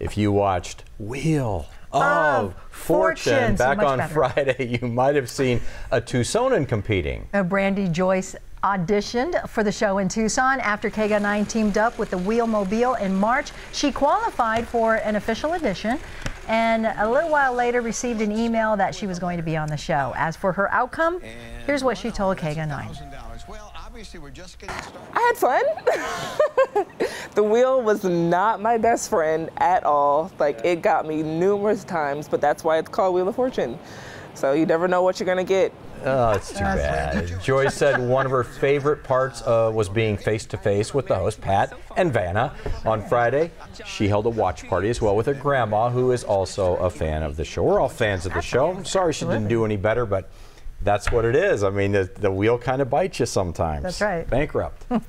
If you watched Wheel of, Of Fortune, Fortune, back much on better. Friday, you might have seen a Tucsonan competing. Uh, Brandi Joyce auditioned for the show in Tucson after KGUN 9 teamed up with the Wheelmobile in March. She qualified for an official audition and a little while later received an email that she was going to be on the show. As for her outcome, here's what she told KGUN 9. Well, obviously, we're just getting started. I had fun. the wheel was not my best friend at all. Like it got me numerous times, but that's why it's called Wheel of Fortune. So you never know what you're gonna get. Oh, it's too bad. Joyce said one of her favorite parts uh, was being face to face with the host, Pat and Vanna. On Friday, she held a watch party as well with her grandma, who is also a fan of the show. We're all fans of the show. I'm sorry she didn't do any better, but that's what it is. I mean, the, the wheel kind of bites you sometimes. That's right. Bankrupt. That's